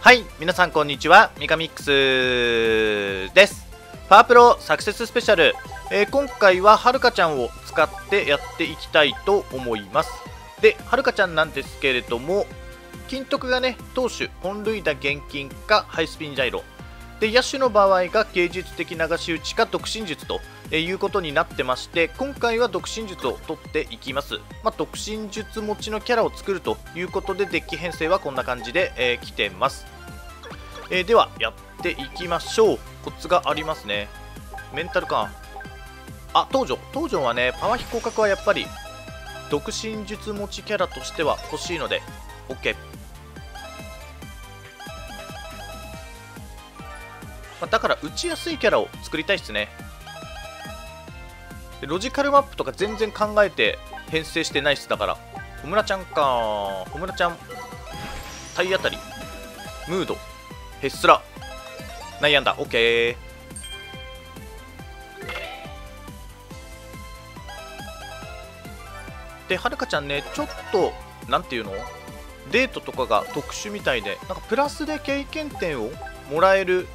はい、皆さんこんにちは、ミカミックスです。パワープロサクセススペシャル、えー今回ははるかちゃんを使ってやっていきたいと思います。で、はるかちゃんなんですけれども、金徳がね、投手、本塁打現金かハイスピンジャイロ。で、野手の場合が芸術的流し打ちか独身術とえいうことになってまして、今回は独身術を取っていきます。まあ、独身術持ちのキャラを作るということで、デッキ編成はこんな感じで、えー来てます。えーでは、やっていきましょう。コツがありますね。メンタルか。あ、東條。東條はね、パワー飛行角はやっぱり、独身術持ちキャラとしては欲しいので、OK。まあ、だから打ちやすいキャラを作りたいっすねでロジカルマップとか全然考えて編成してないっすだから。小村ちゃんか。小村ちゃん体当たり。ムード。ヘッスラ内野安打 OK ではるかちゃんねちょっとなんていうの？デートとかが特殊みたいでなんかプラスで経験点をもらえる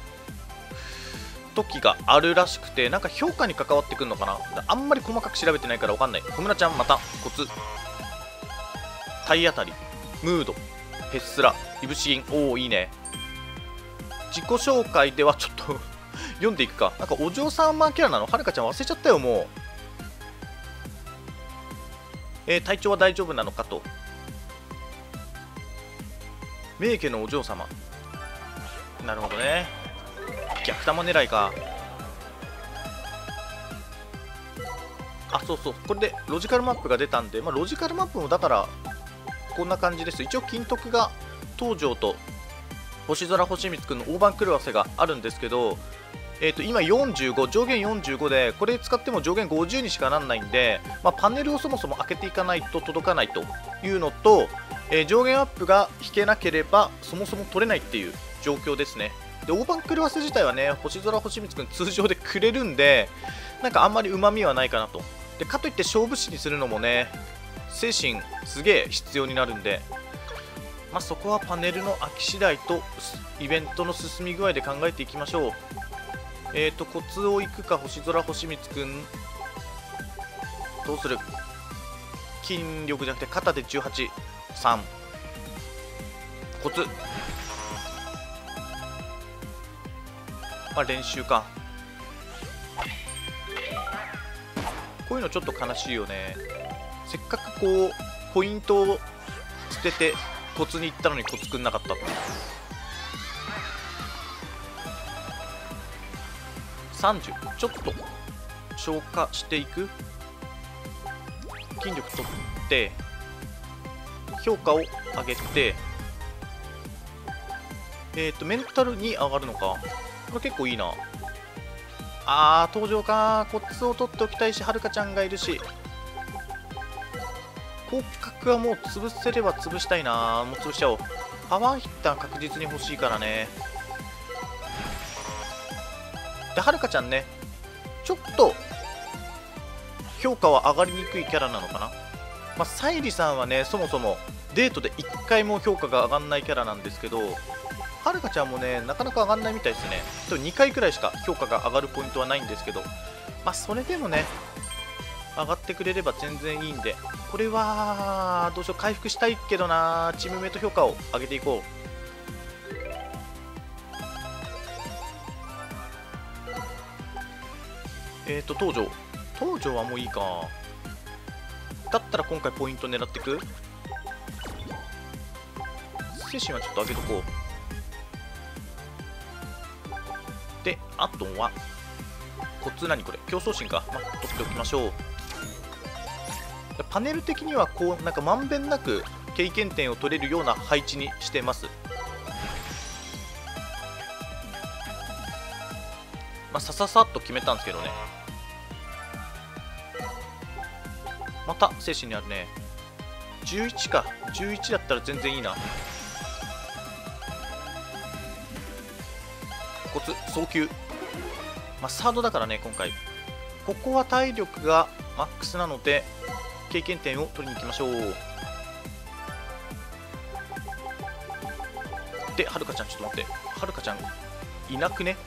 時があるらしくてなんか評価に関わってくるのかな？あんまり細かく調べてないから分かんない。小村ちゃんまたコツ。体当たりムードヘッスラいぶし銀おおいいね。自己紹介ではちょっと 読んでいくか。なんかお嬢様キャラなの？はるかちゃん忘れちゃったよもう。えー体調は大丈夫なのかと。名家のお嬢様。なるほどね。逆玉狙いか。あそうそう。これでロジカルマップが出たんで、まあ、ロジカルマップもだからこんな感じです。一応金徳が東條と星空星光くんの大番狂わせがあるんですけどえー、と今45上限45でこれ使っても上限50にしかなんないんで、まあ、パネルをそもそも開けていかないと届かないというのと、えー上限アップが引けなければそもそも取れないっていう状況ですね。で大盤狂わせ自体はね星空星光くん通常でくれるんでなんかあんまりうまみはないかなと。でかといって勝負師にするのもね精神すげえ必要になるんでまあ、そこはパネルの空き次第とイベントの進み具合で考えていきましょう。えーとコツをいくか星空星光くん。どうする？筋力じゃなくて肩で183コツ。まあ練習か。こういうのちょっと悲しいよね。せっかくこうポイントを捨ててコツに行ったのにコツくんなかったって30ちょっと消化していく？筋力取って評価を上げてえっ、ー、とメンタルに上がるのか。これ結構いいな。あー登場か。コツを取っておきたいしはるかちゃんがいるし。広角はもう潰せれば潰したいな。もう潰しちゃおう。パワーヒッター確実に欲しいからね。ではるかちゃんね。ちょっと評価は上がりにくいキャラなのかな。まあ沙莉さんはねそもそもデートで1回も評価が上がんないキャラなんですけどはるかちゃんもねなかなか上がんないみたいですね。2回くらいしか評価が上がるポイントはないんですけど。まあそれでもね上がってくれれば全然いいんでこれはどうしよう回復したいけどなチームメイト評価を上げていこう。えっ、ー、と東條東條はもういいか。だったら今回ポイント狙っていく精神はちょっと上げとこう。あとはコツ何これ？競争心か、まあ、取っておきましょう。パネル的にはこうなんかまんべんなく経験点を取れるような配置にしてます。まあさささっと決めたんですけどね。また精神にあるね。11か。11だったら全然いいな。コツ送球まあ、サードだからね今回。ここは体力がマックスなので経験点を取りに行きましょう。ではるかちゃんちょっと待って。はるかちゃんいなくね？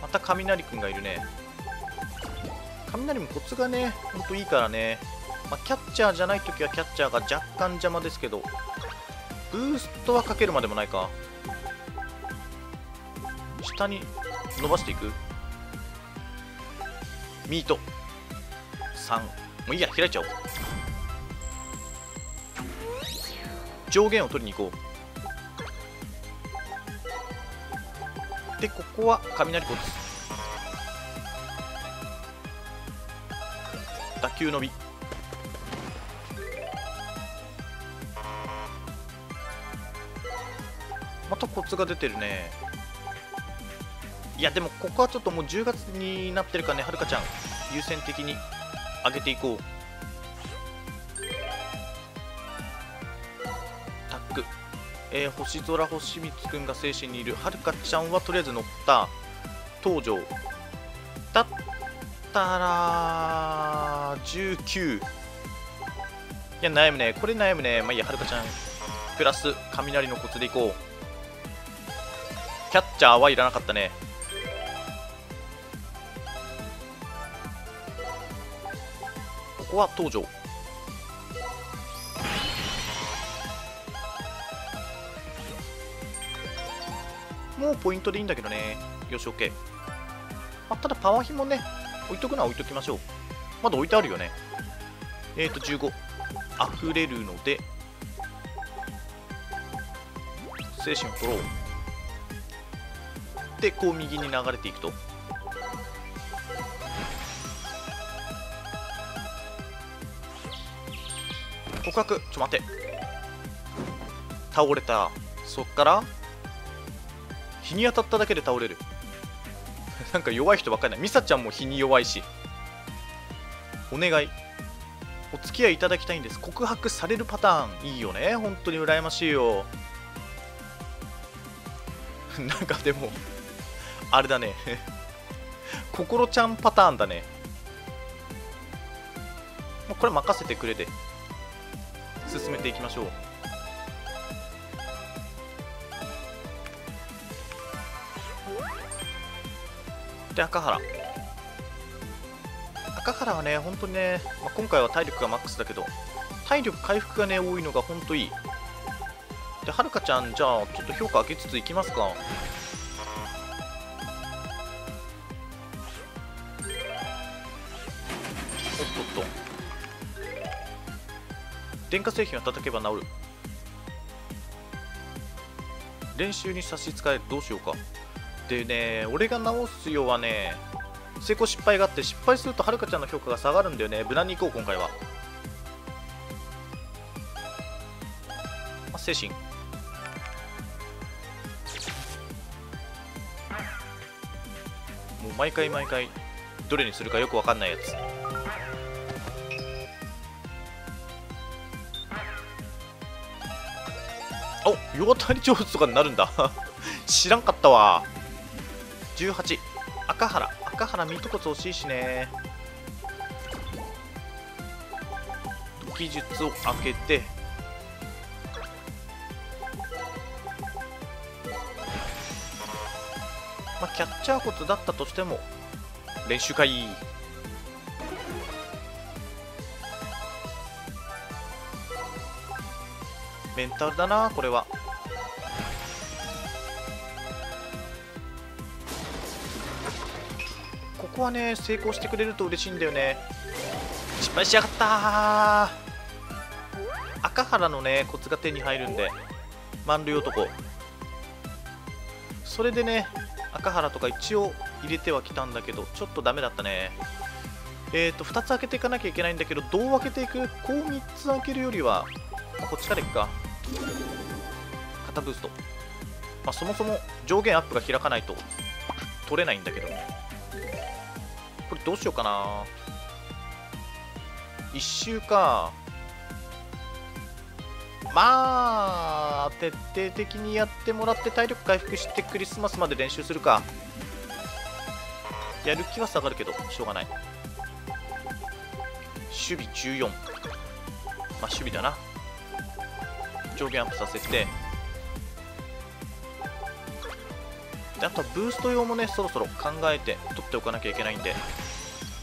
また雷くんがいるね。雷もコツがねほんといいからね、まあ、キャッチャーじゃない時はキャッチャーが若干邪魔ですけどブーストはかけるまでもないか。下に伸ばしていく？ミート。3もういいや開いちゃおう。上限を取りに行こう。でここは雷コツ打球伸び。またコツが出てるね。いやでもここはちょっともう10月になってるからねはるかちゃん。優先的に上げていこう。タックえー、星空星光くんが精神にいる。はるかちゃんはとりあえず乗った。登場。だったら19いや悩むね。これ悩むね。まあいいやはるかちゃん。プラス雷のコツでいこう。キャッチャーはいらなかったね。は登場。もうポイントでいいんだけどね。よし OK、まあ、ただパワーヒもね置いとくのは置いときましょう。まだ置いてあるよね。えっ、ー、と15溢れるので精神を取ろう。でこう右に流れていくと。告白。ちょ待って。倒れた。そっから日に当たっただけで倒れる。なんか弱い人ばっかりないミサちゃんも日に弱いし。お願い。お付き合いいただきたいんです。告白されるパターン。いいよね。本当に羨ましいよ。なんかでもあれだね。心ちゃんパターンだね。これ任せてくれで進めていきましょう。で赤原。赤原はね本当にね、まあ、今回は体力がマックスだけど体力回復がね多いのが本当いい。ではるかちゃんじゃあちょっと評価上げつついきますか。電化製品を叩けば治る。練習に差し支えどうしようか。でね俺が直すようはね成功失敗があって失敗するとはるかちゃんの評価が下がるんだよね。無難にいこう今回は、まあ、精神。もう毎回毎回どれにするかよくわかんないやつ。お世渡り上手とかになるんだ。知らんかったわ。18赤原。赤原ミートコツ惜しいしね。技術を開けて。まあキャッチャーコツだったとしても練習会。メンタルだなこれは。ここはね成功してくれると嬉しいんだよね。失敗しやがった赤原のねコツが手に入るんで満塁男。それでね赤原とか一応入れてはきたんだけどちょっとダメだったね。えっ、ー、と2つ開けていかなきゃいけないんだけどどう開けていく？こう3つ開けるよりはこっちからいくか。肩ブースト、まあ、そもそも上限アップが開かないと取れないんだけどこれどうしようかな。1周かまあ徹底的にやってもらって体力回復してクリスマスまで練習するか。やる気は下がるけどしょうがない。守備14まあ守備だな。上限アップさせて。であとはブースト用もねそろそろ考えて取っておかなきゃいけないんで。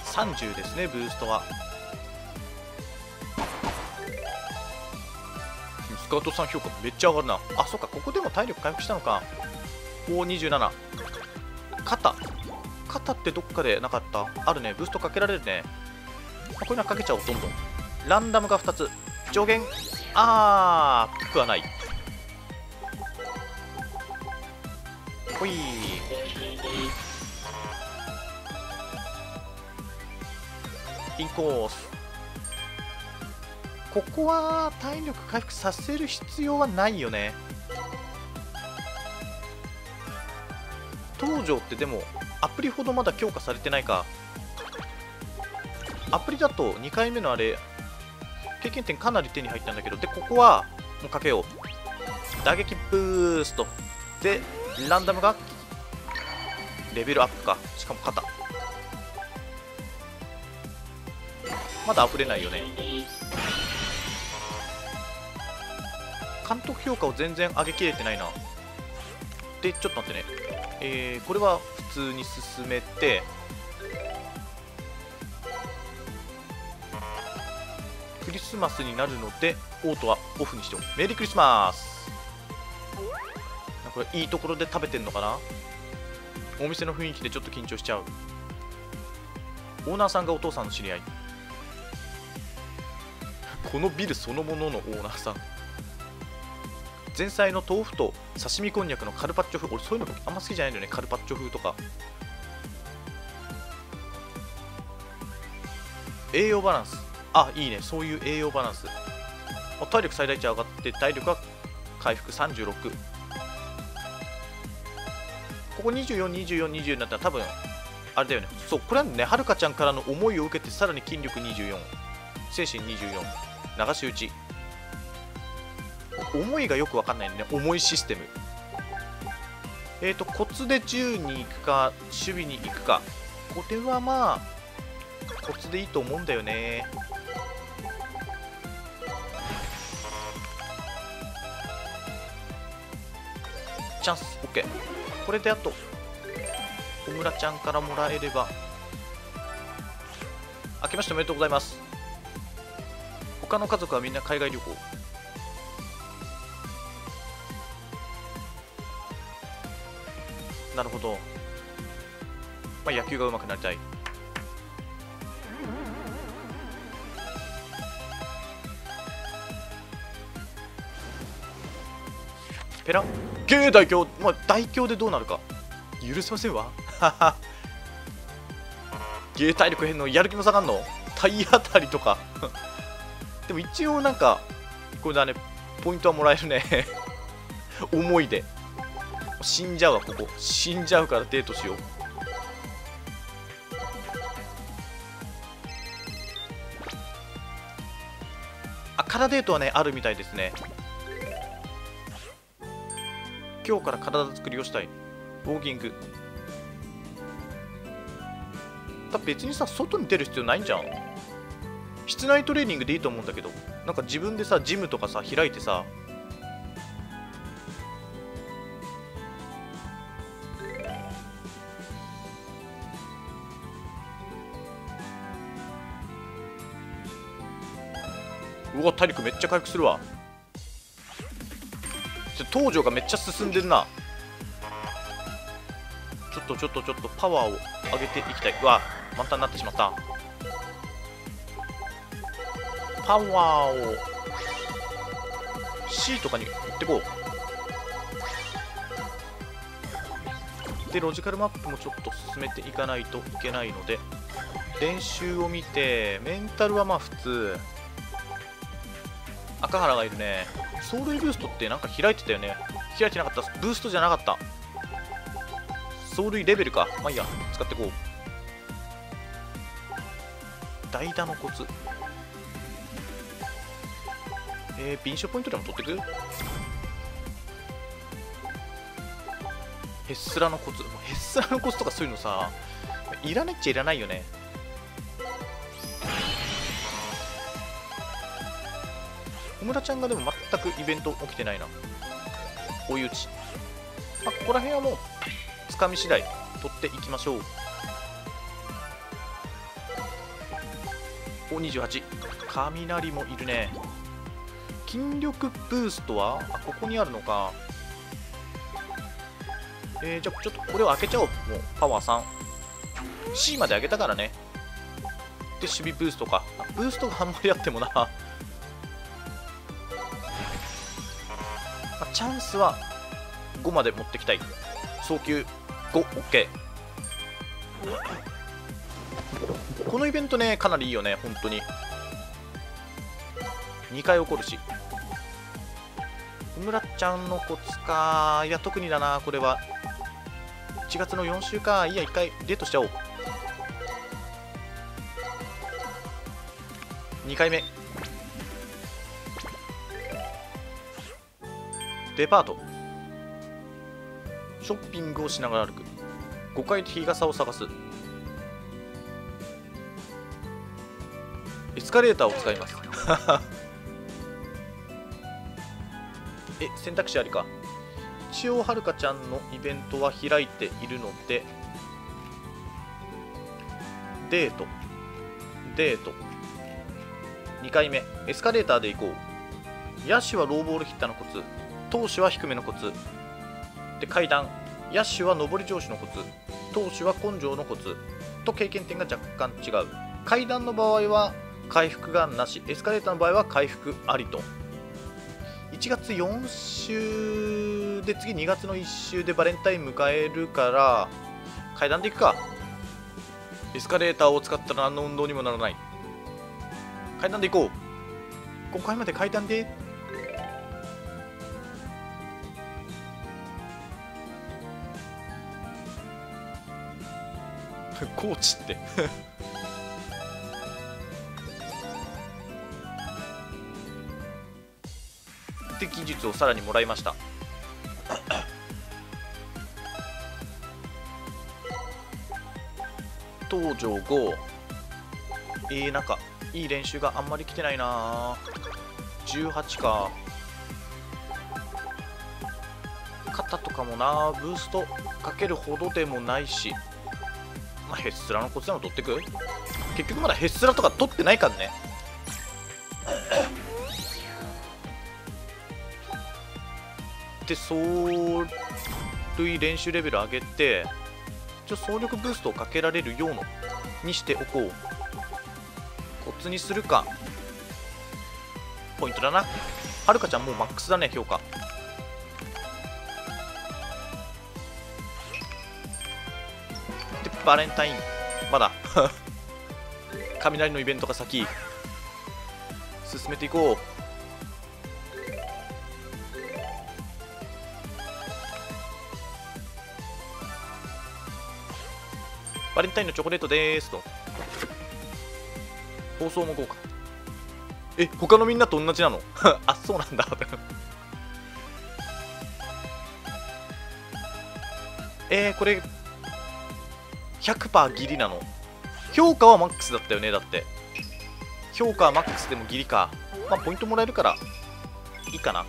30ですねブーストは。スカウトさん評価めっちゃ上がるな。あそっかここでも体力回復したのか。おお27肩。肩ってどっかでなかった？あるね。ブーストかけられるね。こういうのはかけちゃおうどんどん。ランダムが2つ。上限。あーくはない。ほい。インコース。ここは体力回復させる必要はないよね。東条ってでもアプリほどまだ強化されてないか。アプリだと2回目のあれ経験点かなり手に入ったんだけどでここはもうかけよう。打撃ブーストでランダムがレベルアップか。しかも肩。まだ溢れないよね。監督評価を全然上げきれてないな。でちょっと待ってね。えー、これは普通に進めてスマスになるのでオートはオフにしておく。メリークリスマス。これいいところで食べてんのかな？お店の雰囲気でちょっと緊張しちゃう。オーナーさんがお父さんの知り合い。このビルそのもののオーナーさん。前菜の豆腐と刺身こんにゃくのカルパッチョ風。俺そういうのあんま好きじゃないんだよね。カルパッチョ風とか。栄養バランス。あいいね。そういう栄養バランス。体力最大値上がって体力は回復。36ここ242420になったら多分あれだよね。そうこれはね。はるかちゃんからの思いを受けてさらに筋力24精神24流し打ち。思いがよくわかんないね。重いシステム。えっ、ー、とコツで10に行くか守備に行くか。これはまあコツでいいと思うんだよね。チャンス。OK これであと小村ちゃんからもらえれば。明けましておめでとうございます。他の家族はみんな海外旅行。なるほど。まあ野球が上手くなりたい。ペラゲー大凶。まあ大凶でどうなるか。許せませんわ。ゲー体力変のやる気も下がんの？体当たりとか。でも一応なんかこれだね。ポイントはもらえるね。思いで。死んじゃうわここ。死んじゃうからデートしよう。あカラデートはねあるみたいですね。今日から体作りをしたい。ウォーキング。だ別にさ外に出る必要ないんじゃん。室内トレーニングでいいと思うんだけど。なんか自分でさジムとかさ開いてさ。うわ体力めっちゃ回復するわ。東條がめっちゃ進んでるな。ちょっとちょっとちょっとパワーを上げていきたい。うわ満タンになってしまった。パワーを C とかに持ってこう。でロジカルマップもちょっと進めていかないといけないので練習を見てメンタルはまあ普通。赤原がいるね。走塁ブーストってなんか開いてたよね。開いてなかった。ブーストじゃなかった。走塁レベルか。まあいいや。使ってこう。代打のコツ。えー、ビンショポイントでも取ってく？ヘッスラのコツ。ヘッスラのコツとかそういうのさいらないっちゃいらないよね。小村ちゃんがでも全くイベント起きてないな。追い打ち、まあ、ここら辺はもうつかみ次第取っていきましょう。お28雷もいるね。筋力ブーストはあここにあるのか。えー、じゃあちょっとこれを開けちゃおう。もうパワー 3C まで上げたからね。で守備ブーストか。ブーストがあんまりあってもな、チャンスは5まで持ってきたい。送球 5OK このイベントねかなりいいよね本当に。2回起こるし。村ちゃんのコツか。いや特にだなこれは。1月の4週かいいや1回デートしちゃおう。2回目。デパート。ショッピングをしながら歩く。5階で日傘を探す。エスカレーターを使います。え選択肢ありか？一応はるかちゃんのイベントは開いているのでデート。デート。2回目。エスカレーターで行こう。野手はローボールヒッターのコツ。投手は低めのコツ。で階段。野手は上り上司のコツ。投手は根性のコツ。と経験点が若干違う。階段の場合は回復がなし。エスカレーターの場合は回復ありと。1月4週で次2月の1週でバレンタイン迎えるから階段で行くか。エスカレーターを使ったら何の運動にもならない。階段で行こう。5階まで階段でコーチって。で技術をさらにもらいました。東条5えー、なんかいい練習があんまり来てないな。18か。肩とかもなブーストかけるほどでもないし。まあヘッスラのコツでも取ってく？結局まだヘッスラとか取ってないからね。で走塁練習レベル上げてちょ走力ブーストをかけられるようのにしておこう。コツにするか。ポイントだな。はるかちゃんもうマックスだね評価。バレンタイン。まだ。雷のイベントが先。進めていこう。バレンタインのチョコレートでーすと。放送も豪華。え他のみんなと同じなの？あそうなんだ。えー、これ100%ギリなの。評価はマックスだったよねだって。評価はマックスでもギリか。まあポイントもらえるからいいかな。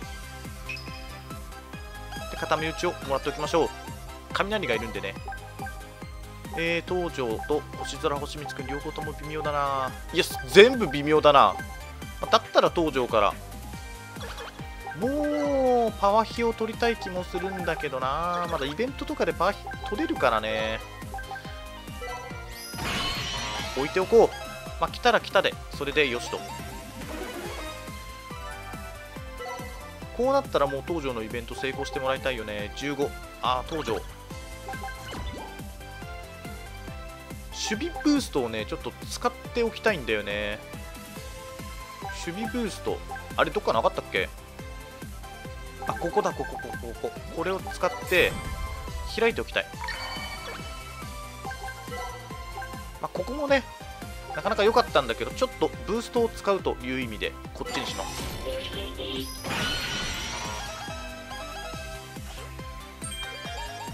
で固め打ちをもらっておきましょう。雷がいるんでね。えー、東條と星空星光くん両方とも微妙だな。いや全部微妙だな。だったら東條から。もうパワーヒを取りたい気もするんだけどな。まだイベントとかでパワーヒ取れるからね。置いておこう。まあ来たら来たでそれでよしと。こうなったらもう東條のイベント成功してもらいたいよね。15ああ東條守備ブーストをねちょっと使っておきたいんだよね。守備ブースト。あれどっかなかったっけ？あここだここここここ。これを使って開いておきたい。まあ、ここもねなかなか良かったんだけどちょっとブーストを使うという意味でこっちにします。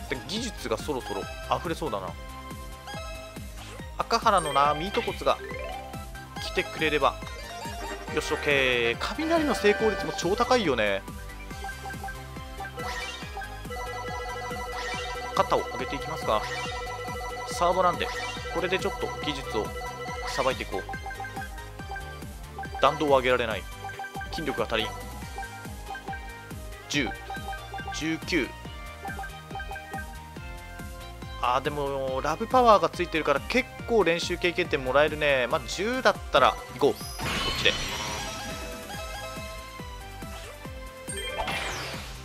で技術がそろそろ溢れそうだな。赤原のなミートコツが来てくれれば。よし OK 雷の成功率も超高いよね。肩を上げていきますか。サードなんで。これでちょっと技術をさばいていこう。弾道を上げられない。筋力が足りん。1019あーでもラブパワーがついてるから結構練習経験点もらえるね。まあ10だったら行こう。こっちで。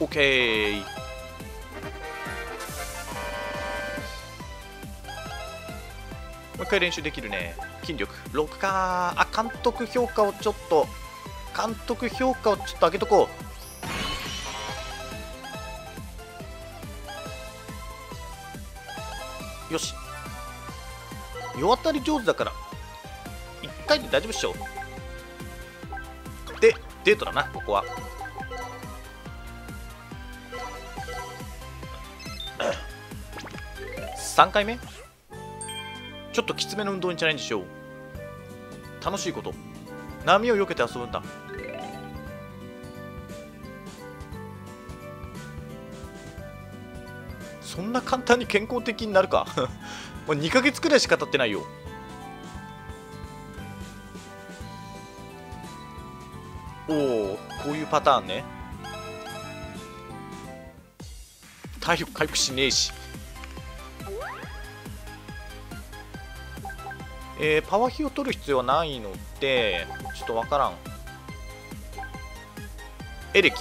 OK う一回練習できるね。筋力。6かあ監督評価をちょっと。監督評価をちょっと上げとこう。よし。世当たり上手だから。1回で大丈夫っしょ。でデートだなここは。3回目？ちょっときつめの運動にチャレンジしよう。楽しいこと。波を避けて遊ぶんだ。そんな簡単に健康的になるか。もう2ヶ月くらいしか経ってないよ。おおこういうパターンね。体力回復しねえし。えー、パワーヒを取る必要はないのでちょっとわからん。エレキ。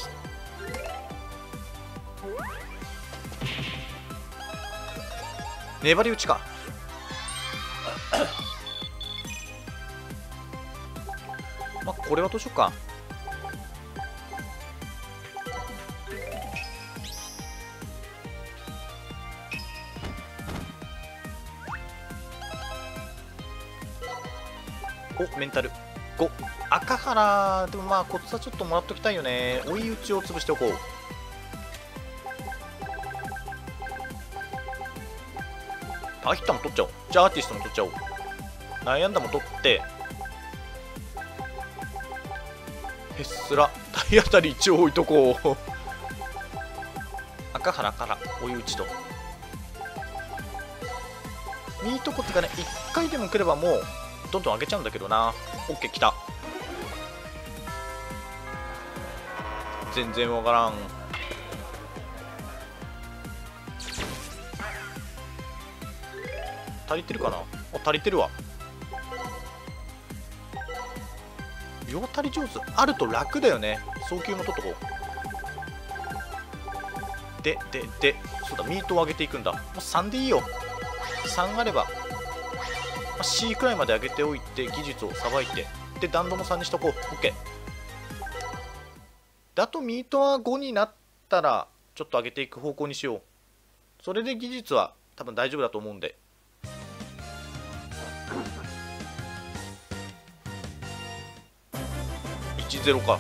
粘り打ちか。まあこれはどうしようか。ンタル。5赤原でもまあコツはちょっともらっときたいよね。追い打ちを潰しておこう。パーヒッターも取っちゃおう。じゃあアーティストも取っちゃおう。悩んだも取って。へっすら体当たり一応置いとこう。赤原から追い打ちと。ミートコツがね1回でも来ればもうどんどん上げちゃうんだけどな。OK 来た。全然わからん。足りてるかな？あ足りてるわ。世渡り上手。あると楽だよね。早急も取っとこう。でででそうだミートを上げていくんだ。もう3でいいよ。3あればまあ C くらいまで上げておいて技術をさばいてで弾道も3にしとこう。OK であとミートは5になったらちょっと上げていく方向にしよう。それで技術は多分大丈夫だと思うんで。1-0か。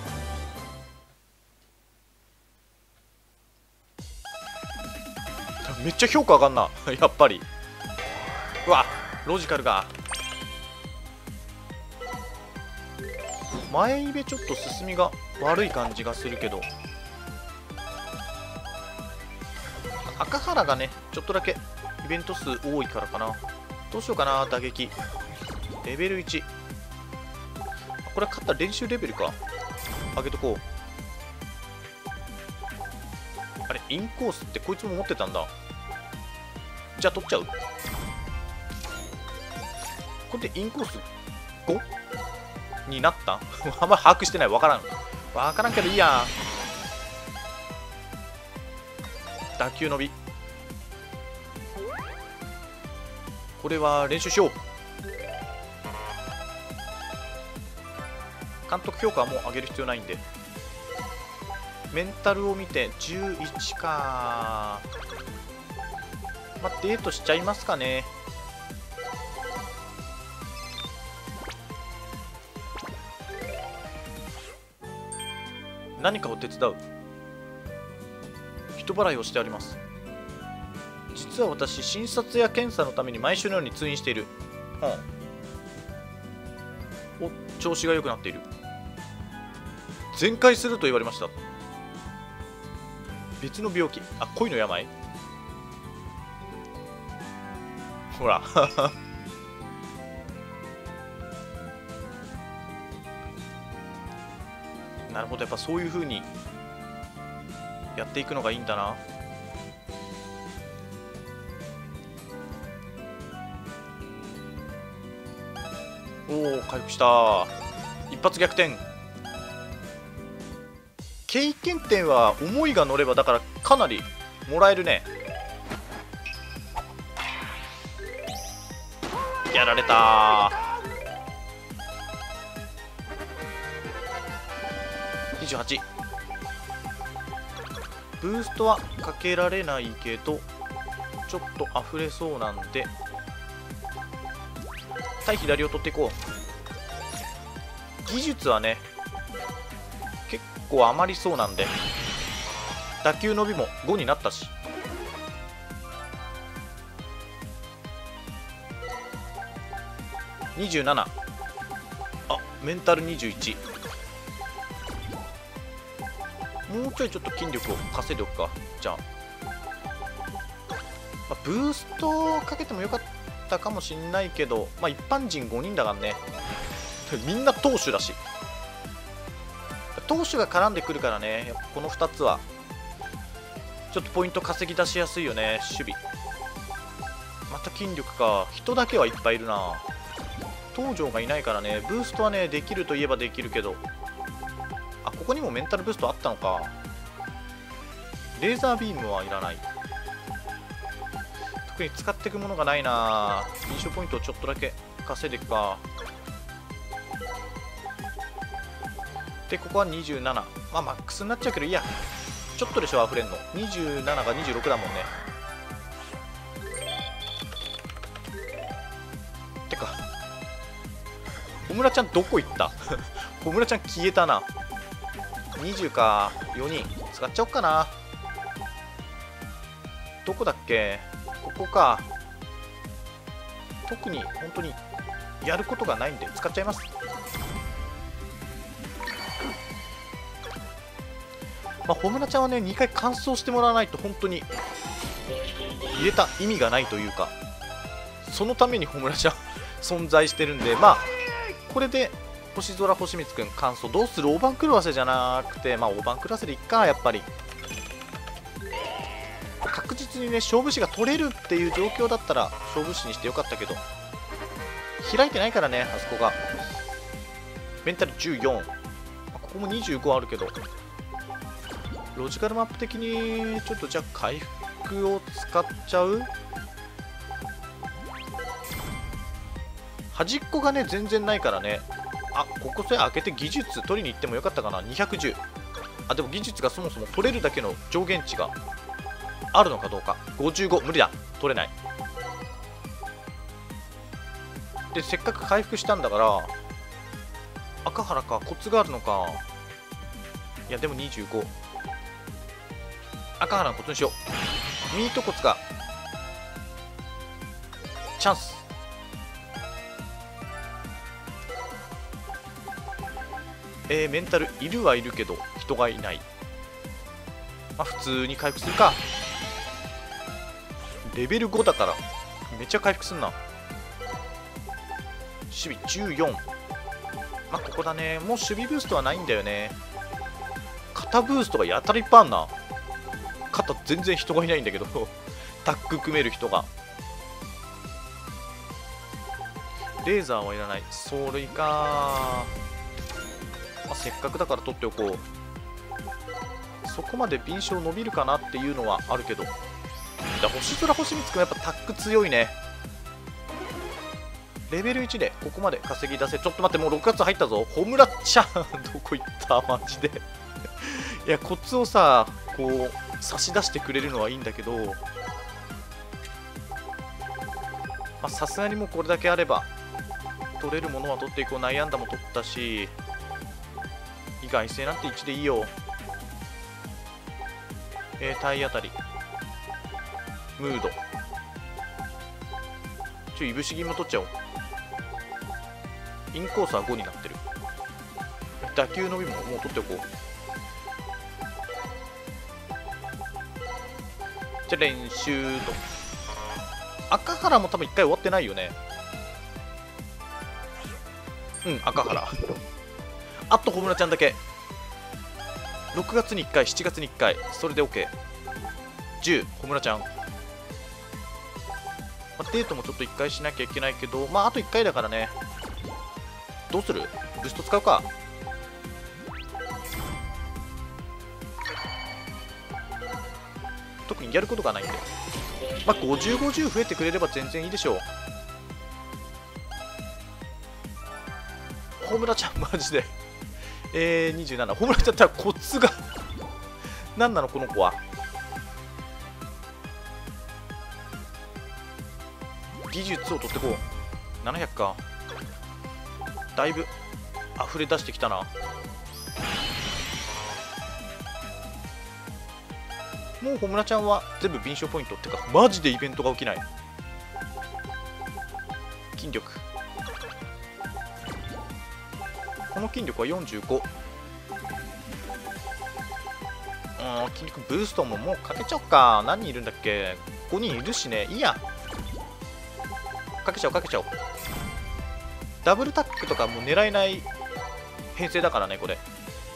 めっちゃ評価上がんな。やっぱり。うわ。ロジカルが。前イベちょっと進みが悪い感じがするけど。赤原がねちょっとだけイベント数多いからかな。どうしようかな打撃。レベル1これ勝ったら練習レベルか。上げとこう。あれインコースってこいつも持ってたんだ。じゃあ取っちゃう。これでインコース 5? になった？あんまり把握してない。わからん。わからんけどいいや打球伸び。これは練習しよう。監督評価はもう上げる必要ないんで。メンタルを見て11か。まあ、デートしちゃいますかね。何かを手伝う。人払いをしてあります。実は私診察や検査のために毎週のように通院している。うんお調子が良くなっている。全開すると言われました。別の病気。あ恋の病。ほらなるほど。やっぱそういう風にやっていくのがいいんだな。おお回復した。一発逆転。経験点は思いが乗ればだからかなりもらえるね。やられた28ブーストはかけられないけどちょっと溢れそうなんで対左を取っていこう。技術はね結構余りそうなんで打球伸びも5になったし。27あメンタル21もうちょいちょっと筋力を稼いでおくか。じゃあ、まあ、ブーストかけてもよかったかもしんないけどまあ一般人5人だからね。みんな投手だし。投手が絡んでくるからね。やっぱこの2つは。ちょっとポイント稼ぎ出しやすいよね。守備。また筋力か。人だけはいっぱいいるな。東條がいないからね。ブーストはねできるといえばできるけど。ここにもメンタルブーストあったのか。レーザービームはいらない。特に使っていくものがないな。印象ポイントをちょっとだけ稼いでいくか。でここは27まあマックスになっちゃうけどいいや。ちょっとでしょ溢れんの。27が26だもんね。てか小村ちゃんどこ行った？小村ちゃん消えたな。20か4人。使っちゃおっかな。どこだっけ？ここか。特に本当にやることがないんで使っちゃいます。まあ、ホムラちゃんはね2回乾燥してもらわないと本当に入れた意味がないというかそのためにホムラちゃん 存在してるんでまあこれで星空星光くん乾燥どうする？大番狂わせじゃなくてまあ大番狂わせでいっか。やっぱり確実にね勝負師が取れるっていう状況だったら勝負師にしてよかったけど。開いてないからねあそこが。メンタル14ここも25あるけど。ロジカルマップ的にちょっとじゃあ回復を使っちゃう？端っこがね全然ないからね。あここそれ開けて技術取りに行ってもよかったかな。210あでも技術がそもそも取れるだけの上限値があるのかどうか。55無理だ。取れない。でせっかく回復したんだから赤原かコツがあるのか。いやでも25赤原のことにしよう。ミートコツかチャンス。えー、メンタルいるはいるけど人がいない。まあ普通に回復するか。レベル5だからめっちゃ回復すんな。守備14まあここだね。もう守備ブーストはないんだよね。肩ブーストがやたらいっぱいあんな。肩全然人がいないんだけど タッグ組める人が。レーザーはいらない。走塁か、まあ、せっかくだから取っておこう。そこまで敏捷伸びるかなっていうのはあるけど。だ星空星光くんやっぱタッグ強いね。レベル1でここまで稼ぎ出せちょっと待ってもう6月入ったぞ。ホムラちゃんどこ行った？マジで。いやコツをさこう差し出してくれるのはいいんだけど。さすがにもうこれだけあれば取れるものは取っていこう。悩んだも取ったし。意外性なんて1でいいよえー、体当たり。ムード。ちょいぶし銀も取っちゃおう。インコースは5になってる。打球伸びももう取っておこう。じゃあ練習と。赤原も多分1回終わってないよね。うん赤原。あっと穂村ちゃんだけ。6月に1回7月に1回。それで OK10 穂村ちゃん、まあ、デートもちょっと1回しなきゃいけないけどまああと1回だからね。どうする？ブースト使うか。特にやることがないんで。まあ5050増えてくれれば全然いいでしょう。ホムラちゃんマジで。えー、27ホムラちゃったらコツが。何なのこの子は。技術を取ってこう。700か。だいぶ溢れ出してきたな。もうホムラちゃんは全部敏捷ポイントってかマジでイベントが起きない。筋力。この筋力は45うん筋力ブーストももうかけちゃおっか。何人いるんだっけ？5人いるしね。いいや。かけちゃおうかけちゃおう。ダブルタックとかもう狙えない編成だからねこれ。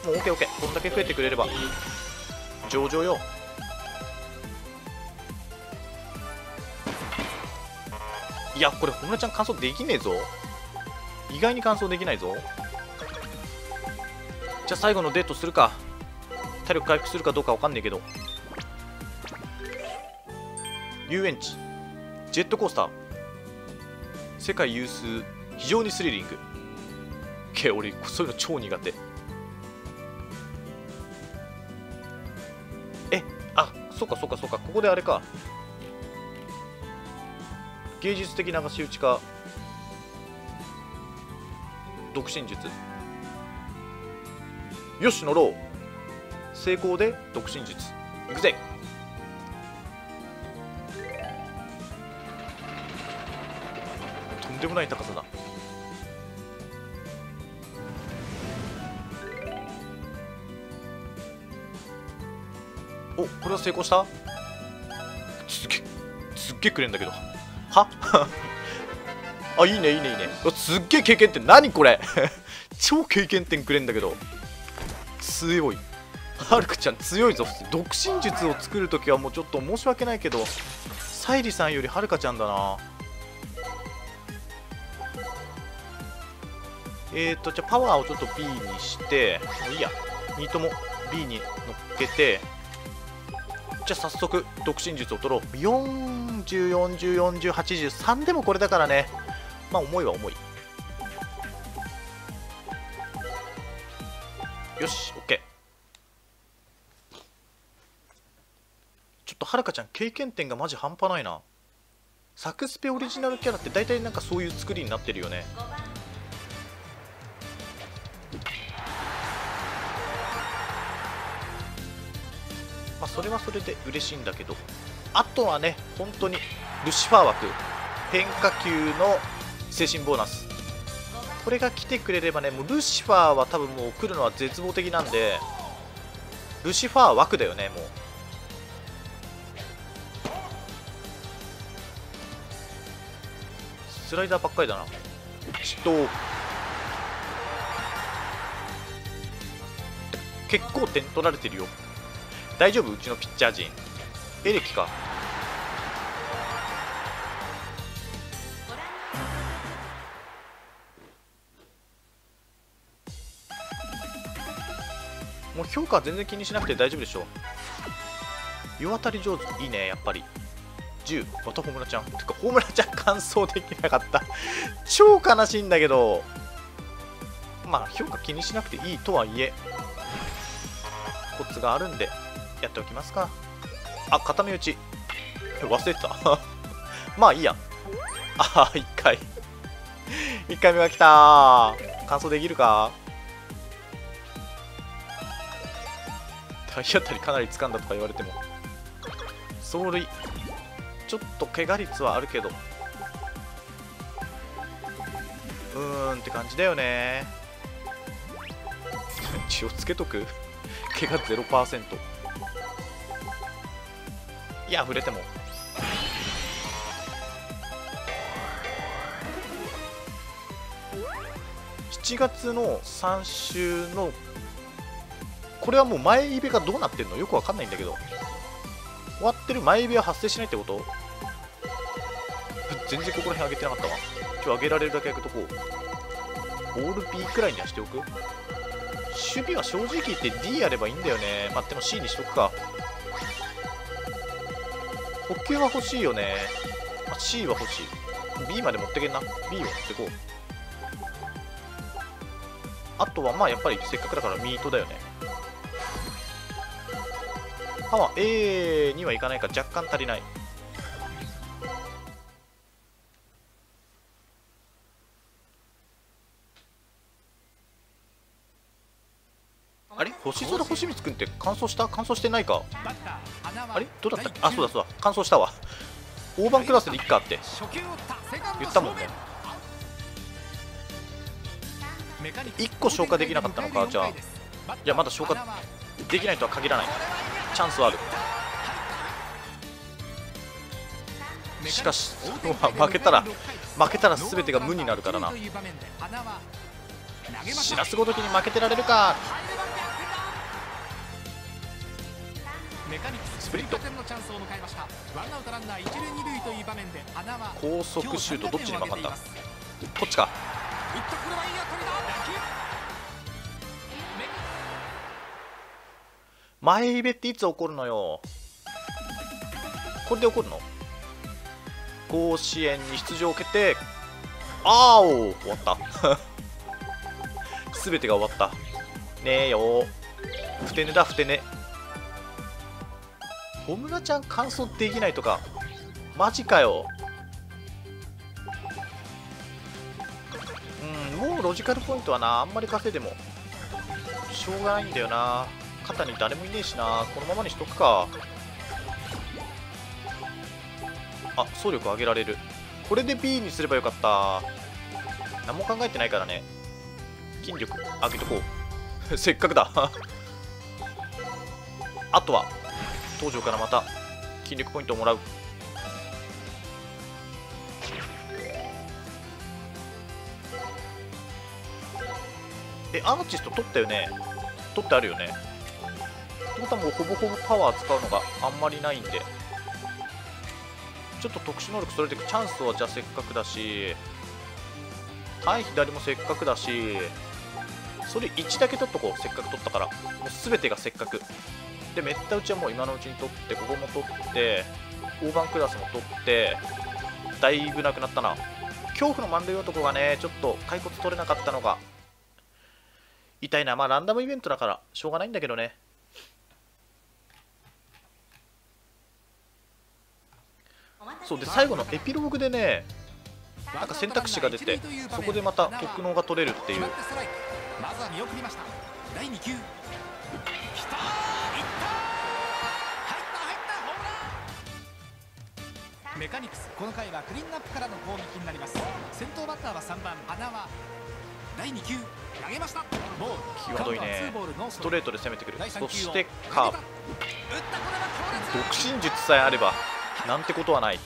もう OKOK こんだけ増えてくれれば。上々よ。いやこれホムラちゃん完走できねえぞ。意外に完走できないぞ。じゃあ最後のデートするか。体力回復するかどうかわかんねえけど。遊園地。ジェットコースター。世界有数。非常にスリリング。け俺そういうの超苦手。えあそっかそっかそっか。ここであれか。芸術的流し打ちか。独身術。よし乗ろう。成功で独身術。いくぜ。とんでもない高さだ。おこれは成功した？すっげすっげえくれんだけど。は？あいいねいいねいいね。すっげえ経験点何これ？超経験点くれんだけど。強い。はるかちゃん強いぞ。独身術を作るときはもうちょっと申し訳ないけど沙莉さんよりはるかちゃんだな。えーとじゃあパワーをちょっと B にしていいや。2とも B に乗っけてじゃあ早速独身術を取ろう。40404080 3でもこれだからね。まあ重いは重い。よし OK ちょっとはるかちゃん経験点がマジ半端ないな。サクスペオリジナルキャラって大体なんかそういう作りになってるよね。まあそれはそれで嬉しいんだけど。あとはね本当にルシファー枠。変化球の精神ボーナス。これが来てくれればねもうルシファーは多分もう来るのは絶望的なんでルシファー枠だよねもう。スライダーばっかりだな。ちょっと結構点取られてるよ。大丈夫？うちのピッチャー陣。エレキか。もう評価は全然気にしなくて大丈夫でしょう。世渡り上手いいねやっぱり。10またホームラちゃん。てかホームラちゃん完走できなかった。超悲しいんだけど。まあ評価気にしなくていいとはいえコツがあるんでやっておきますか。あ固め打ち。忘れてた。まあいいや。ああ1回。1回目が来た。完走できるか？体当たりかなり掴んだとか言われても。走塁ちょっと怪我率はあるけど。うーんって感じだよね。血をつけとく。怪我0%いや触れても。7月の3週のこれはもう前イベがどうなってんの？よくわかんないんだけど。終わってる前イベは発生しないってこと？全然ここら辺上げてなかったわ。今日上げられるだけ上げとこう。オール B くらいにはしておく？守備は正直言って D やればいいんだよね。まあでも C にしとくか。補給は欲しいよね、まあ、C は欲しい。B まで持ってけんな。B を持ってこう。あとはまあやっぱりせっかくだからミートだよね。パワー。A にはいかないか。若干足りない。あれ？星空星光くんって乾燥した？乾燥してないか？あれ？どうだった？っけあそうだそうだ。乾燥したわ。大盤クラスでいっかって言った。もんね1個消化できなかったのか？じゃあ。いやまだ消化できないとは限らないチャンスはある。しかし負けたら負けたら全てが無になるからな。しらすごときに負けてられるか。スプリット。高速シュートどっちに曲がった？こっちか。前イベっていつ起こるのよ。これで起こるの？甲子園に出場を決定。あーお終わった。全てが終わった。ねえよふて寝だふて寝小村ちゃん乾燥できないとか。マジかよ。うんもうロジカルポイントはなあんまり稼いでも。しょうがないんだよな。肩に誰もいねえしな。このままにしとくか。あ走力上げられる。これで B にすればよかった。何も考えてないからね。筋力上げとこう。せっかくだ。あとは登場からまた筋力ポイントをもらう。えアーティスト取ったよね。取ってあるよね。ことはもほぼほぼパワー使うのがあんまりないんで。ちょっと特殊能力それでチャンスはじゃあせっかくだし。対左もせっかくだし。それ1だけ取っとこうせっかく取ったから。もう全てがせっかく。でめった打ちはもう今のうちに取ってここも取って大盤クラスも取ってだいぶなくなったな。恐怖の満塁男がねちょっと骸骨取れなかったのが痛いな。まあランダムイベントだからしょうがないんだけどね。そうで最後のエピローグでねなんか選択肢が出てそこでまた特能が取れるっていう。まずは見送りました。第2球。きた。いった入った入ったホームラン。メカニクスこの回はクリーンアップからの攻撃になります。先頭バッターは3番花輪。第2球。投げました。ボール。際どいね。ストレートで攻めてくる。そしてカーブ。独身術さえあればなんてことはない。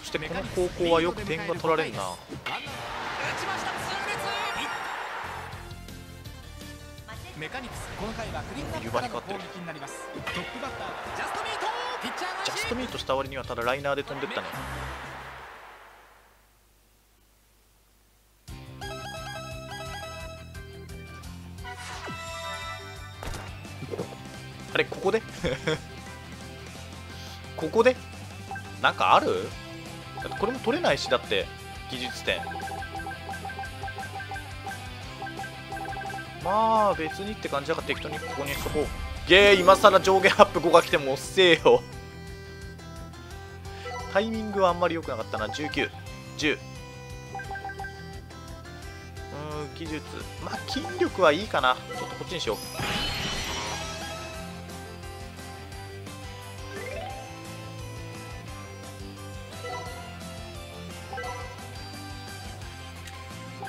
そしてこの高校はよく点が取られるな。メカニクスこの回はクリーンアップからの攻撃になります。トップバッタージャストミートジャストミートした割にはただライナーで飛んでったねあれここで？ここで？なんかある？だってこれも取れないしだって技術点。まあ別にって感じだから適当にここにしとこう。ゲー今更上下アップ5が来ても遅えよ。タイミングはあんまり良くなかったな。1910うん技術。まあ筋力はいいかな。ちょっとこっちにしよう。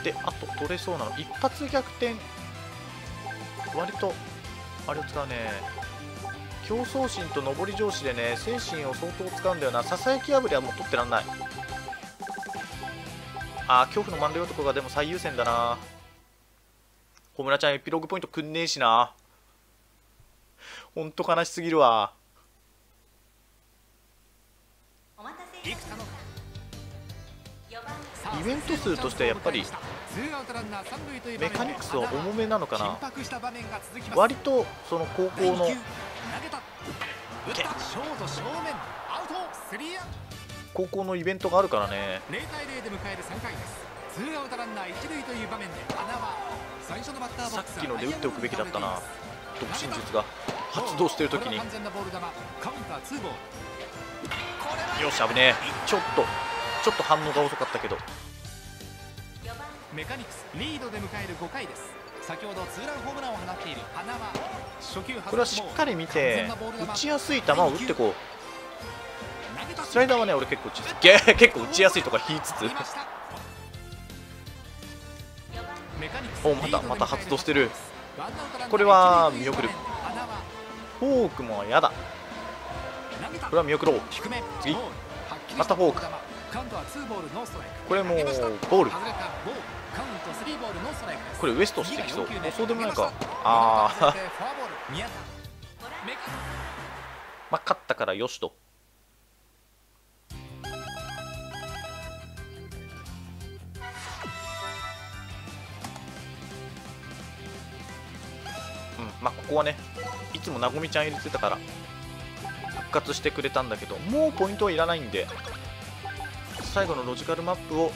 であと取れそうなの。一発逆転。割とあれを使うね。競争心と上り上司でね精神を相当使うんだよな。ささやき破りはもう取ってらんない。あー恐怖の満塁男がでも最優先だな。小村ちゃんエピローグポイントくんねえしな。ほんと悲しすぎるわ。お待たせいたしました。4番イベント数としてやっぱりメカニクスは重めなのかな？割とその高校のけ。高校のイベントがあるからね。0対0で迎える3回です。ツーアウトランナー一塁という場面で花は最初のバッターさっきので打っておくべきだったな。独身術が発動してる時に。完全なボール球。カウンターツーボール。し危ねえ。ちょっと。ちょっと反応が遅かったけど。4番メカニクスリードで迎える5回です。先ほどツーランホームランを放っている花は初球これはしっかり見て打ちやすい球を打ってこう。スライダーはね俺結構打ちやすいげ 結構打ちやすいとか引いつつ。おまたまた発動してる。これは見送る。フォークもやだ。これは見送ろう。次またフォーク。これもボールこれウエストしてきそう。あそうでもないか。ああまあ勝ったからよしと。うんまあここはねいつもなごみちゃん入れてたから復活してくれたんだけどもうポイントはいらないんで最後のロジカルマップを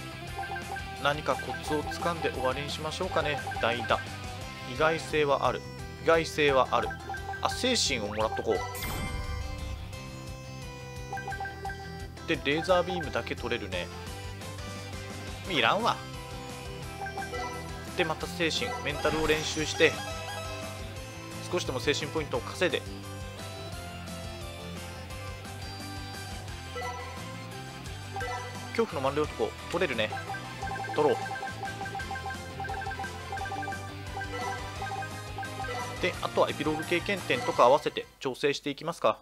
何かコツをつかんで終わりにしましょうかね。代打意外性はある。意外性はある。あ精神をもらっとこう。でレーザービームだけ取れるね。いらんわ。でまた精神メンタルを練習して少しでも精神ポイントを稼いで。恐怖の満塁男取れるね。取ろう。であとはエピローグ経験点とか合わせて調整していきますか。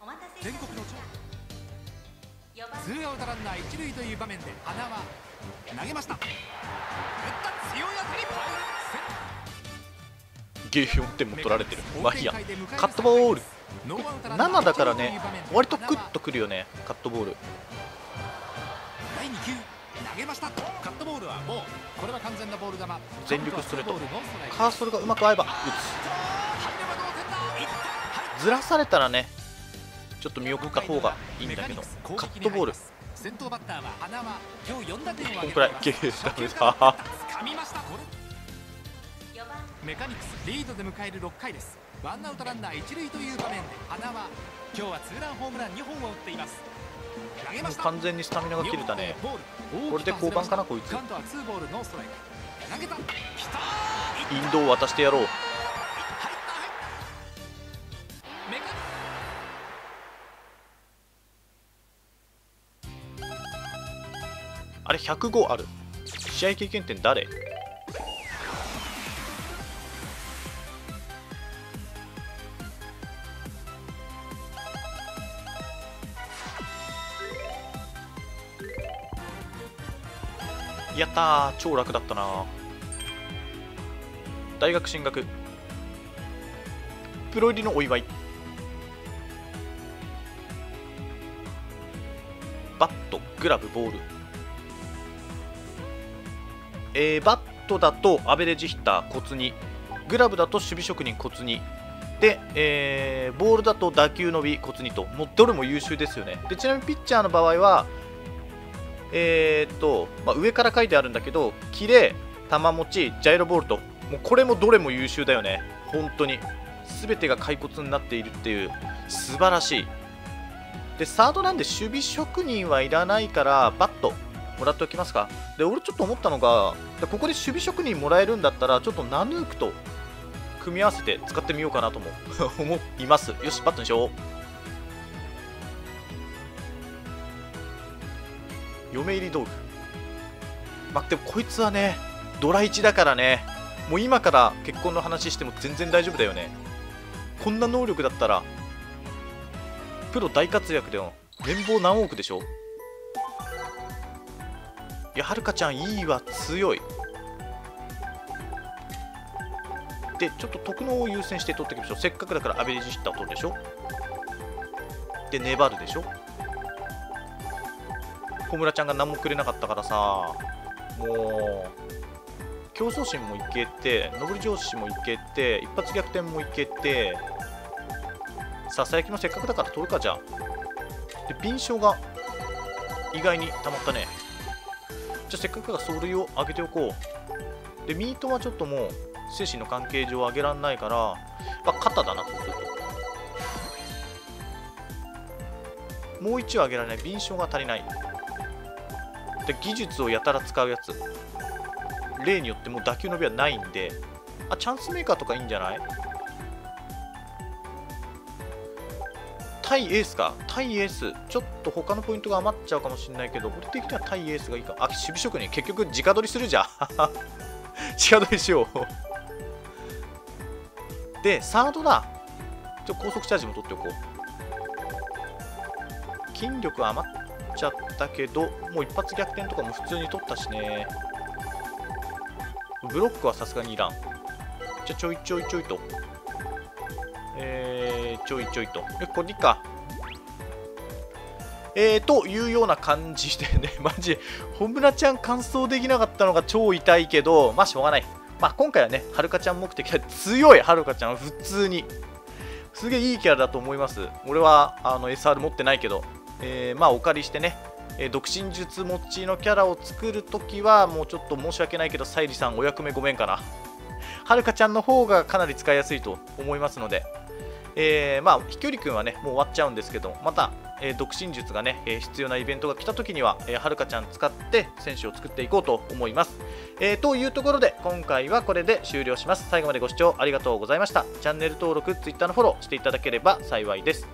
お待たせい全た。しま国の頂4番ツーアウトランナー一塁という場面で花は投げましたゲー4点も取られてる。まあいいや。カットボール。7だからね割とクッとくるよねカットボール。第2球投げました。カットボールはもうこれは完全なボール球。全力ストレート。カーソルがうまく合えば打つ。ずらされたらねちょっと見送った方がいいんだけどカットボール。先頭バッターは花は今日4打点を挙げこんくらい。ています メだ掴みましたこれ4番メカニクスリードで迎える6回です。ワンアウトランナー一塁という場面で花は今日はツーランホームラン2本を打っています。投げました。完全にスタミナが切れたね。ボール。これで降板かなこいつ。カウントはツーボールノーストライク。投げた。きたインドを渡してやろう。あれ105ある。試合経験点誰？やった超楽だったな。大学進学。プロ入りのお祝い。バットグラブボール。えーバットだとアベレージヒッターコツ2グラブだと守備職人コツ2で、えーボールだと打球伸びコツ2と。もうどれも優秀ですよね。でちなみにピッチャーの場合はえーっと、まあ、上から書いてあるんだけどキレ球持ちジャイロボルともうこれもどれも優秀だよね。本当に。全てが骸骨になっているっていう。素晴らしい。でサードなんで守備職人はいらないからバット。もらっておきますか。で俺ちょっと思ったのがここで守備職人もらえるんだったらちょっとナヌークと組み合わせて使ってみようかなとも 思います。よしバットにしよう。嫁入り道具まあでもこいつはねドラ1だからねもう今から結婚の話しても全然大丈夫だよね。こんな能力だったらプロ大活躍での年俸何億でしょ？いやはるかちゃんいいわ強い。でちょっと特能を優先して取っていきましょう。せっかくだからアベレージヒッターを取るでしょ？で粘るでしょ？小村ちゃんが何もくれなかったからさもう競争心もいけて上り上司もいけて一発逆転もいけてささやきもせっかくだから取るかじゃあ。で敏捷が意外にたまったね。じゃあせっかくだから走塁を上げておこう。でミートはちょっともう精神の関係上上げられないから、まあ、肩だなそうすると。もう1は上げられない。敏捷が足りない。で技術をやたら使うやつ。例によってもう打球伸びはないんで。あチャンスメーカーとかいいんじゃない？対エースか。対エース。ちょっと他のポイントが余っちゃうかもしれないけど俺的には対エースがいいか。あ守備職人。結局直撮りするじゃん。直撮りしよう。でサードだ。ちょ高速チャージも取っておこう。筋力余っちゃったけどもう一発逆転とかも普通に取ったしね。ブロックはさすがにいらん。じゃちょいちょいちょいと。えー、ちょいちょいと。えこれでいいか。えー、というような感じでね、マジ、本村ちゃん完走できなかったのが超痛いけど、まあしょうがない。まあ今回はね、はるかちゃん目的は強い。はるかちゃんは普通に。すげえいいキャラだと思います。俺はあの SR 持ってないけど、えー、まあお借りしてね、えー、独身術持ちのキャラを作るときは、もうちょっと申し訳ないけど、沙莉さんお役目ごめんかな。はるかちゃんの方がかなり使いやすいと思いますので、えー、まあ飛距離くんはねもう終わっちゃうんですけどまた、えー、独身術がね、えー、必要なイベントが来た時には、えー、はるかちゃん使って選手を作っていこうと思います、え、というところで今回はこれで終了します。最後までご視聴ありがとうございました。チャンネル登録 Twitter のフォローしていただければ幸いです。